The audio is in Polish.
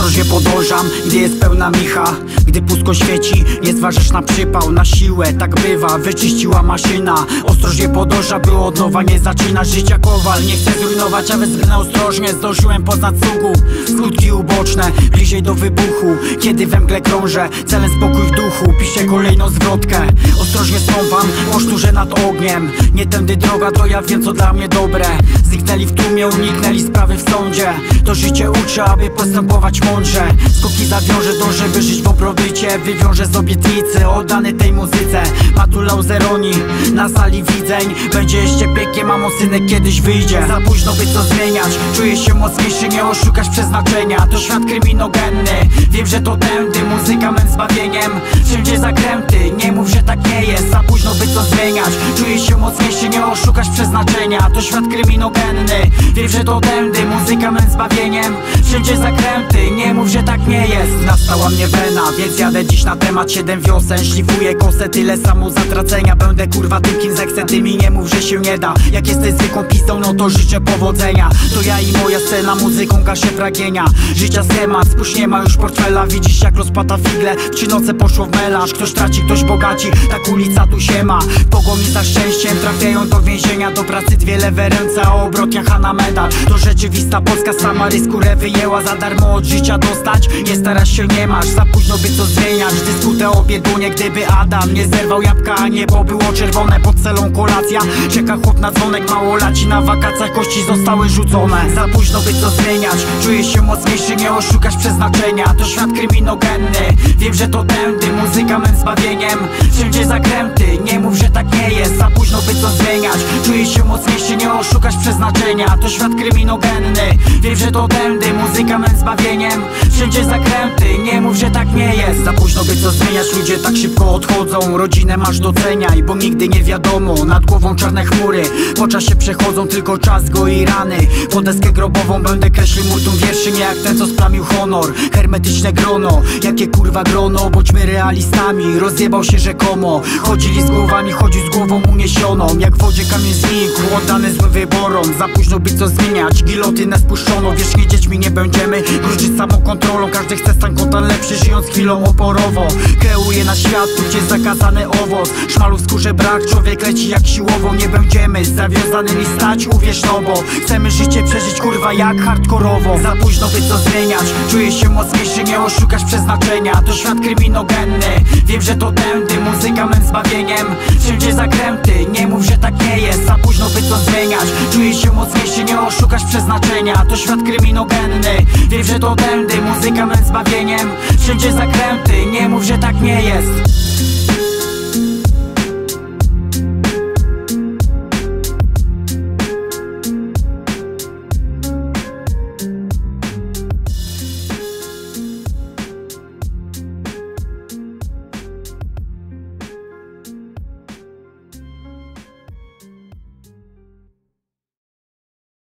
Ostrożnie podążam, gdy jest pełna micha. Gdy pusko świeci, nie zważasz na przypał Na siłę, tak bywa, wyczyściła maszyna Ostrożnie podąża, by od nowa nie zaczyna Życia kowal, nie chcę zrujnować, a wezmę ostrożnie. Zdążyłem poznać sługu, skutki uboczne Bliżej do wybuchu, kiedy we mgle krążę Celem spokój w duchu, piszę kolejną zwrotkę. Ostrożnie stąpam, poszturze nad ogniem. Nie tędy droga, to ja wiem co dla mnie dobre. Zniknęli w tłumie, uniknęli sprawy w sądzie. To życie uczy, aby postępować mądrze. Skoki zawiążę, dążę by żyć w obrobycie Wywiążę z obietnicy, oddany tej muzyce. Matulał zeroni, na sali widzeń. Będzie jeszcze pięknie, mamo synek kiedyś wyjdzie. Za późno by co zmieniać, czuję się mocniejszy Nie oszukać przeznaczenia, to świat kryminogenny Wiem, że to tędy, muzyka mym zbawieniem Wszędzie zakręty, nie mów, że tak nie jest Późno by zmieniać, czuję się mocniejszy Nie oszukać przeznaczenia, to świat kryminogenny Wiem, że to tędy, muzyka mym zbawieniem Wszędzie zakręty, nie mów, że tak nie jest. Nastała mnie wena, więc jadę dziś na temat Siedem wiosen, szlifuję kosę, tyle samo zatracenia. Będę kurwa tym kim zechcę, ty mi nie mów, że się nie da. Jak jesteś zwykłą pistą, no to życzę powodzenia. To ja i moja scena, muzyką gaszę pragnienia. Życia schemat, spójrz nie ma już portfela. Widzisz jak rozpata figle, trzy noce poszło w melanż. Ktoś traci, ktoś bogaci, tak ulica tu się ma. Pogoni za szczęściem, trafiają do więzienia Do pracy dwie lewe ręce, a obrotniach a na medal To rzeczywista Polska, sama ryskurę wyjęła Za darmo od życia dostać, nie starasz się, nie masz Za późno by co zmieniać, dyskutę o biedunie Gdyby Adam nie zerwał jabłka, a niebo było czerwone Pod celą kolacja, czeka chłop na dzwonek Mało laci na wakacjach, kości zostały rzucone. Za późno by co zmieniać, czuję się mocniejszy Nie oszukasz przeznaczenia, to świat kryminogenny Wiem, że to tędy, muzyka mym zbawieniem. Wszędzie zakręty, nie mów, że tak świat kryminogenny Wiem, że to tędy, muzyka mym zbawieniem Wszędzie zakręty, nie mów, że tak nie jest. Za późno by co zmieniać, ludzie tak szybko odchodzą. Rodzinę masz doceniaj, bo nigdy nie wiadomo. Nad głową czarne chmury, po czasie przechodzą Tylko czas goi rany, po deskę grobową Będę kreślił multum wierszy, nie jak ten co splamił honor. Hermetyczne grono, jakie kurwa grono? Bądźmy realistami, rozjebał się rzekomo. Chodzili z głowami, chodził z głową uniesioną. Jak w wodzie kamień znikł, oddany złym wyborom. Za późno by co zmieniać, gilotynę spuszczono Wiecznie dziećmi nie będziemy, grużyć samokontrolą. Każdy chce stan konta lepszy, żyjąc chwilą oporowo. Kreuje na świat, tu gdzie zakazany owoc. Szmalu w skórze brak, człowiek leci jak siłową Nie będziemy zawiązanymi stać, uwierz no bo Chcemy życie przeżyć kurwa jak hardkorowo. Za późno by co zmieniać, czuję się mocniejszy Nie oszukasz przeznaczenia, to świat kryminogenny Wiem, że to tędy, muzyka mym zbawieniem. Wszędzie zakręty, nie mów, że tak to świat kryminogenny. Wiem, że to tędy, muzyka mym zbawieniem. Wszędzie zakręty, nie mów, że tak nie jest